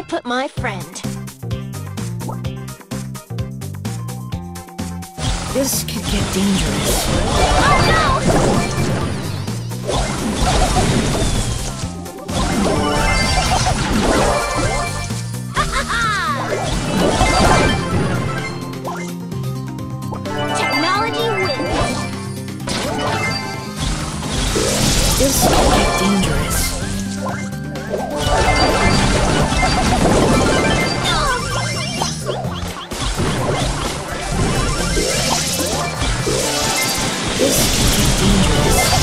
I put my friend? This could get dangerous. Technology wins! This could get dangerous. This could get dangerous.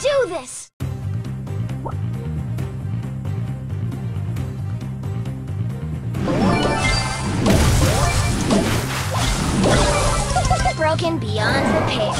Do this! Broken beyond repair.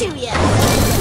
To ya!